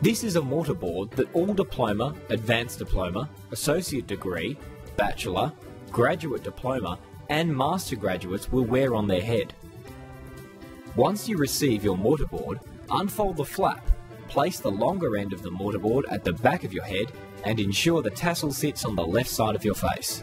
This is a mortarboard that all diploma, advanced diploma, associate degree, bachelor, graduate diploma, and master graduates will wear on their head. Once you receive your mortarboard, unfold the flap, place the longer end of the mortarboard at the back of your head, and ensure the tassel sits on the left side of your face.